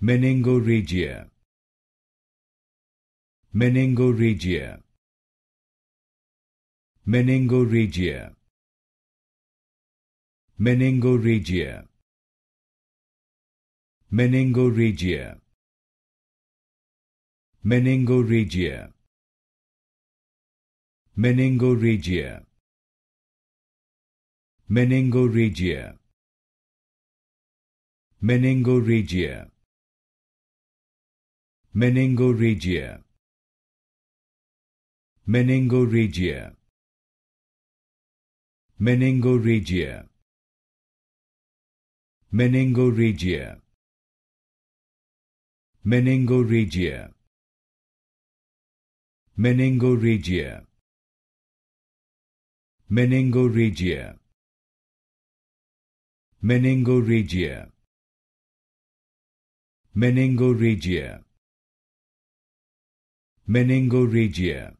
meningoregia meningoregia meningoregia meningoregia meningoregia meningoregia meningoregia meningoregia meningoregia meningoregia meningoregia meningoregia meningoregia meningoregia meningoregia meningoregia meningoregia meningoregia meningoregia